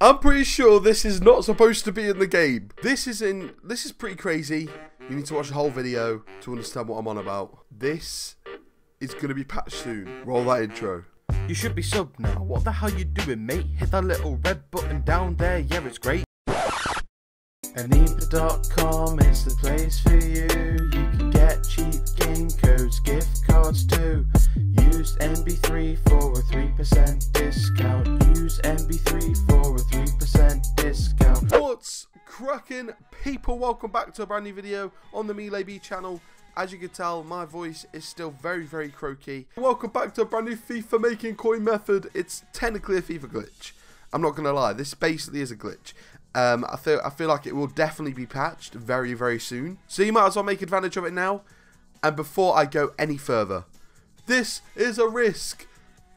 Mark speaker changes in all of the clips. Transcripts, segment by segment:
Speaker 1: I'm pretty sure this is not supposed to be in the game. This is in. This is pretty crazy. You need to watch the whole video to understand what I'm on about. This is going to be patched soon. Roll that intro.
Speaker 2: You should be subbed now. What the hell you doing, mate? Hit that little red button down there. Yeah, it's great. Eneba.com is the place for you. You can get cheap game codes, gift cards too. Use MB3 for a 3% discount. Use MB3
Speaker 1: cracking, people? Welcome back to a brand new video on the MeelayyB channel. As you can tell, my voice is still very, very croaky. Welcome back to a brand new FIFA making coin method. It's technically a FIFA glitch. I'm not gonna lie, this basically is a glitch. Um, I feel I feel like it will definitely be patched very, very soon. So you might as well make advantage of it now. And before I go any further, this is a risk.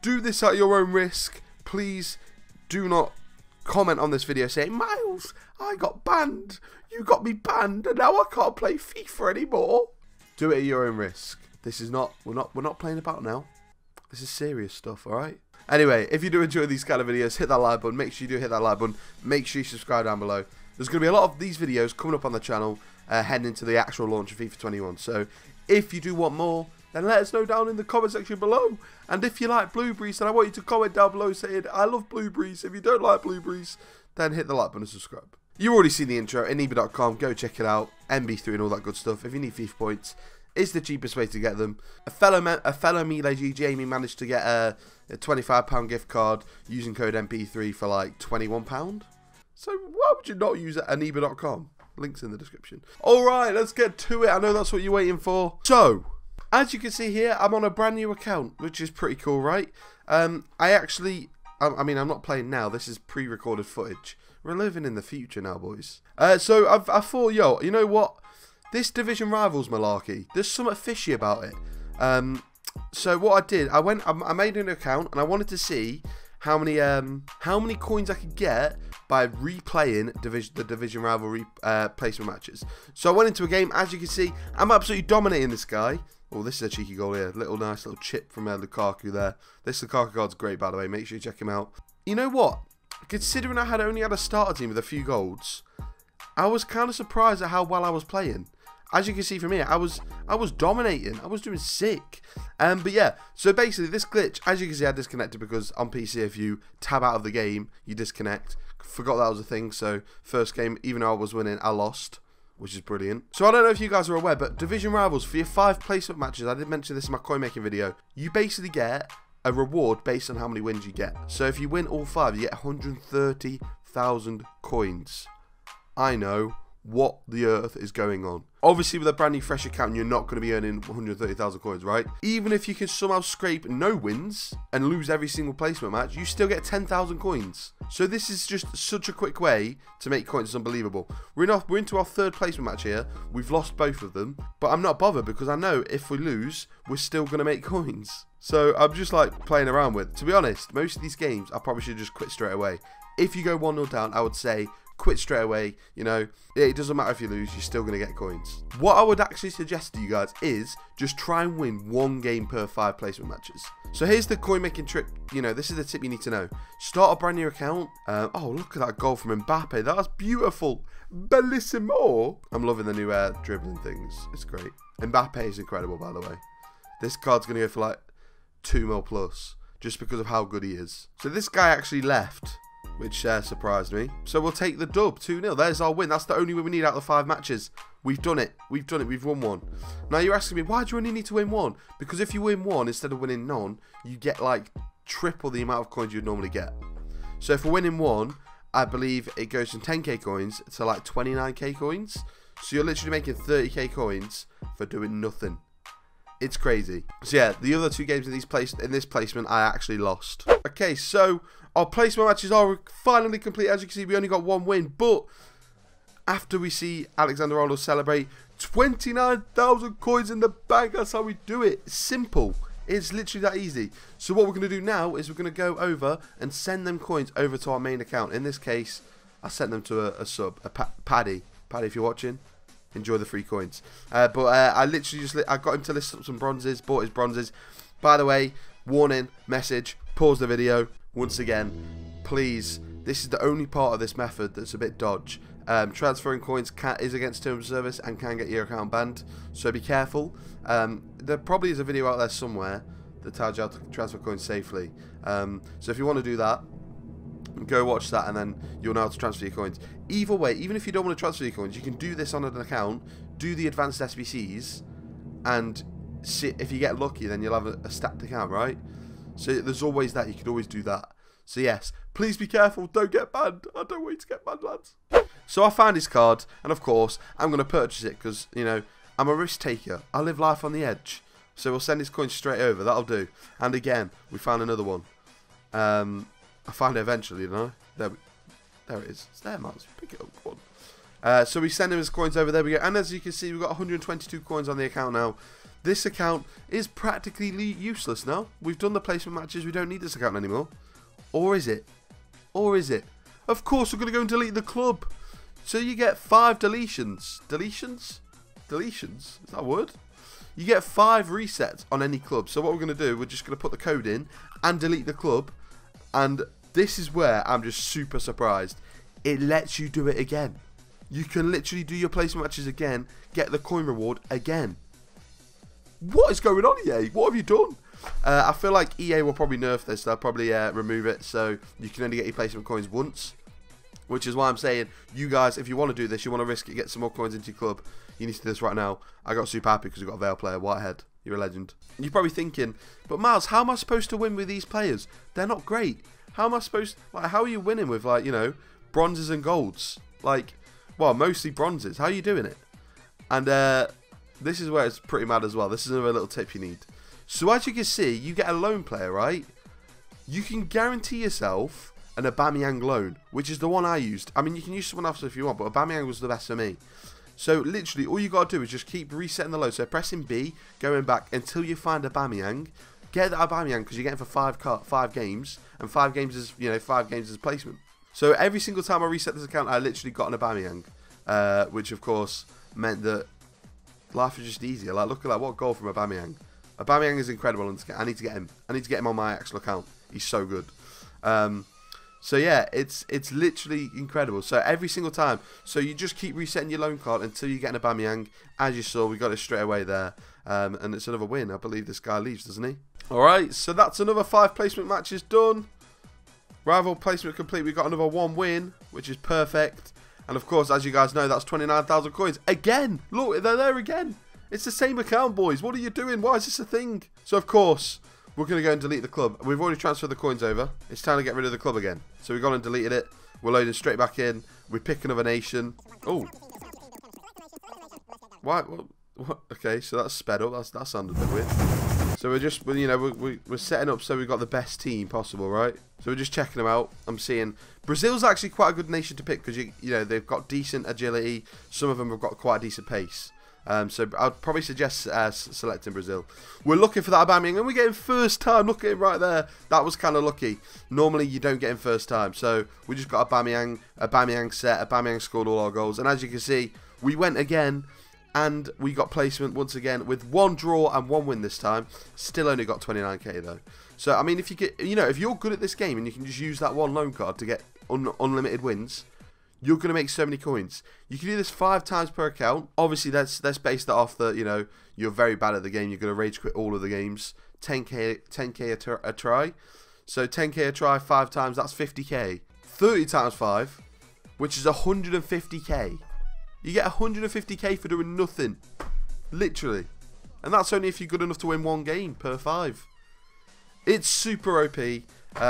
Speaker 1: Do this at your own risk. Please do not comment on this video saying, Miles, I got banned. You got me banned and now I can't play FIFA anymore. Do it at your own risk. This is not we're not we're not playing about now. This is serious stuff, alright? Anyway, if you do enjoy these kind of videos, hit that like button. Make sure you do hit that like button. Make sure you subscribe down below. There's going to be a lot of these videos coming up on the channel uh, heading into the actual launch of FIFA 21. So if you do want more, then let us know down in the comment section below. And if you like blueberries, then I want you to comment down below saying, I love blueberries. If you don't like blueberries, then hit the like button and subscribe. You've already seen the intro, eneba.com, go check it out, MB3 and all that good stuff. If you need FIFA points, it's the cheapest way to get them. A fellow a fellow Melee G, Jamie, managed to get a, a £25 gift card using code MB3 for like £21. So why would you not use eneba.com? Links in the description. Alright, let's get to it. I know that's what you're waiting for. So, as you can see here, I'm on a brand new account, which is pretty cool, right? Um, I actually, I, I mean, I'm not playing now. This is pre-recorded footage. We're living in the future now, boys. Uh, so I've, I thought, yo, you know what? This Division Rivals malarkey, there's something fishy about it. Um, so what I did, I went, I made an account and I wanted to see how many um how many coins I could get by replaying division the division rivalry uh, placement matches. So I went into a game. As you can see, I'm absolutely dominating this guy. Oh, this is a cheeky goal here. Little nice little chip from uh, Lukaku there. This Lukaku card's great, by the way. Make sure you check him out. You know what? Considering I had only had a starter team with a few golds, I was kind of surprised at how well I was playing as you can see from here, I was I was dominating. I was doing sick. Um, but yeah, so basically this glitch, as you can see, I disconnected because on PC, if you tab out of the game, you disconnect. Forgot that was a thing. So first game, even though I was winning, I lost, which is brilliant. So I don't know if you guys are aware, but Division Rivals for your five placement matches, I did mention this in my coin making video. You basically get a reward based on how many wins you get. So if you win all five, you get 130,000 coins. I know what the earth is going on. Obviously, with a brand new fresh account, you're not going to be earning 130,000 coins, right? Even if you can somehow scrape no wins and lose every single placement match, you still get 10,000 coins. So this is just such a quick way to make coins. It's unbelievable. We're, in we're into our third placement match here. We've lost both of them, but I'm not bothered because I know if we lose, we're still going to make coins. So I'm just like playing around with. To be honest, most of these games, I probably should just quit straight away. If you go 1-0 down, I would say quit straight away. You know, it doesn't matter if you lose, you're still going to get coins. What I would actually suggest to you guys is just try and win one game per five placement matches. So here's the coin making trick. You know, this is the tip you need to know. Start a brand new account. Uh, oh, look at that goal from Mbappe. That's beautiful. Bellissimo. I'm loving the new uh, dribbling things. It's great. Mbappe is incredible, by the way. This card's going to go for like 2 mil plus just because of how good he is. So this guy actually left which uh, surprised me. So we'll take the dub, 2-0. There's our win. That's the only win we need out of the five matches. We've done it. We've done it. We've won one. Now you're asking me, why do you only need to win one? Because if you win one instead of winning none, you get like triple the amount of coins you'd normally get. So if we're winning one, I believe it goes from 10k coins to like 29k coins. So you're literally making 30k coins for doing nothing. It's crazy. So yeah, the other two games in these place in this placement I actually lost. Okay, so our placement matches are finally complete. As you can see, we only got one win, but after we see Alexander Arnold celebrate 29,000 coins in the bank, that's how we do it. Simple. It's literally that easy. So what we're going to do now is we're going to go over and send them coins over to our main account. In this case, I sent them to a, a sub, a pa Paddy. Paddy, if you're watching, enjoy the free coins. Uh, but uh, I literally just I got him to list up some bronzes, bought his bronzes. By the way, warning message. Pause the video. Once again, please This is the only part of this method that's a bit dodge. Um, transferring coins can, is against terms of service and can get your account banned, so be careful. Um, there probably is a video out there somewhere that tells you how to transfer coins safely. Um, so if you want to do that, go watch that and then you'll know how to transfer your coins. Either way, even if you don't want to transfer your coins, you can do this on an account, do the advanced SBCs, and see, if you get lucky, then you'll have a, a stacked account, right? So there's always that. You can always do that. So yes, please be careful. Don't get banned. I don't want you to get banned, lads. So I found his card, and of course, I'm going to purchase it because, you know, I'm a risk taker. I live life on the edge. So we'll send his coins straight over. That'll do. And again, we found another one. Um, I find it eventually, you know. There, there it is. It's there, man. Pick it up. Come on. Uh, so we send him his coins over. There we go. And as you can see, we've got 122 coins on the account now. This account is practically useless now. We've done the placement matches. We don't need this account anymore. Or is it? Or is it? Of course, we're going to go and delete the club. So you get five deletions. Deletions? Deletions? Is that a word? You get five resets on any club. So what we're going to do, we're just going to put the code in and delete the club. And this is where I'm just super surprised. It lets you do it again. You can literally do your placement matches again, get the coin reward again. What is going on, EA? What have you done? Uh, I feel like EA will probably nerf this. They'll probably uh, remove it so you can only get your placement coins once. Which is why I'm saying, you guys, if you want to do this, you want to risk it, get some more coins into your club, you need to do this right now. I got super happy because we got a Vale player, Whitehead. You're a legend. You're probably thinking, but Miles, how am I supposed to win with these players? They're not great. How am I supposed, like, how are you winning with, like, you know, bronzes and golds? Like, well, mostly bronzes. How are you doing it? And uh, this is where it's pretty mad as well. This is another little tip you need. So as you can see, you get a loan player, right? You can guarantee yourself an Aubameyang loan, which is the one I used. I mean, you can use someone else if you want, but Aubameyang was the best for me. So literally, all you got to do is just keep resetting the load. So pressing B, going back until you find Aubameyang. Get that Aubameyang because you're getting for five five games, and five games is you know five games is placement. So every single time I reset this account, I literally got an Aubameyang, uh, which of course meant that life is just easier. Like look at that, what goal from Aubameyang. Aubameyang is incredible. I need to get him. I need to get him on my actual account. He's so good. Um, so yeah, it's it's literally incredible. So every single time, so you just keep resetting your loan card until you get an Aubameyang. As you saw, we got it straight away there, um, and it's another win. I believe this guy leaves, doesn't he? All right, so that's another five placement matches done. Rival placement complete. We got another one win, which is perfect. And of course, as you guys know, that's 29,000 coins. Again, look, they're there again. It's the same account, boys. What are you doing? Why is this a thing? So, of course, we're going to go and delete the club. We've already transferred the coins over. It's time to get rid of the club again. So we've gone and deleted it. We're loading straight back in. We pick another nation. Oh. Why? What? what? Okay, so that's sped up. That's, that sounded a bit weird. So we're just, you know, we're, we're setting up so we've got the best team possible, right? So we're just checking them out. I'm seeing Brazil's actually quite a good nation to pick because you, you know, they've got decent agility. Some of them have got quite a decent pace. Um, so I'd probably suggest uh, selecting Brazil. We're looking for that Aubameyang, and we're getting first time. Look at him right there. That was kind of lucky. Normally you don't get him first time. So we just got Aubameyang, Aubameyang set. Aubameyang scored all our goals, and as you can see, we went again, and we got placement once again with one draw and one win this time. Still only got 29k though. So I mean, if you get, you know, if you're good at this game and you can just use that one loan card to get un unlimited wins you're going to make so many coins. You can do this five times per account. Obviously, that's that's based off the you know you're very bad at the game. You're going to rage quit all of the games. 10k 10k a, a try. So 10k a try five times. That's 50k. 30 times five, which is 150k. You get 150k for doing nothing, literally, and that's only if you're good enough to win one game per five. It's super OP. Uh,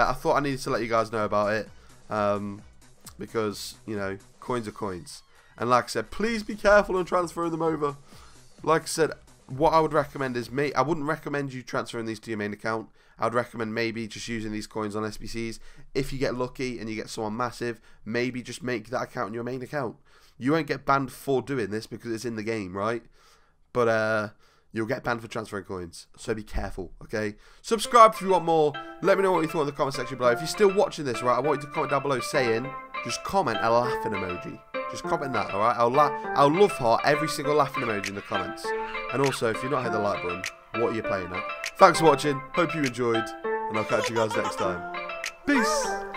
Speaker 1: I thought I needed to let you guys know about it. Um, because, you know, coins are coins. And like I said, please be careful on transferring them over. Like I said, what I would recommend is, me. I wouldn't recommend you transferring these to your main account. I'd recommend maybe just using these coins on SBCs. If you get lucky and you get someone massive, maybe just make that account in your main account. You won't get banned for doing this because it's in the game, right? But uh, you'll get banned for transferring coins. So be careful, okay? Subscribe if you want more. Let me know what you thought in the comment section below. If you're still watching this, right, I want you to comment down below saying just comment a laughing emoji. Just comment that, alright? I'll la I'll love heart every single laughing emoji in the comments. And also, if you're not hit the like button, what are you playing at? Thanks for watching. Hope you enjoyed. And I'll catch you guys next time. Peace!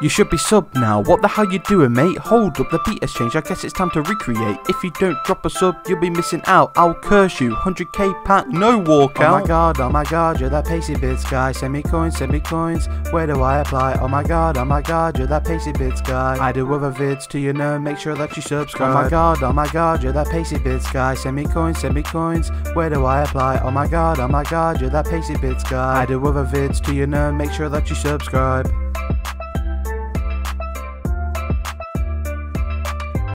Speaker 2: You should be sub now. What the hell you doing, mate? Hold up, the beat has changed. I guess it's time to recreate. If you don't drop a sub, you'll be missing out. I'll curse you. 100k pack, no walkout. Oh my god, oh my god, you're that pacey bits guy. Send me coins, send me coins. Where do I apply? Oh my god, oh my god, you're that pacey bits guy. I do other vids to you know. Make sure that you subscribe. Oh my god, oh my god, you're that pacey bits guy. Send me coins, send me coins. Where do I apply? Oh my god, oh my god, you're that pacey bits guy. I do other vids to you know. Make sure that you subscribe.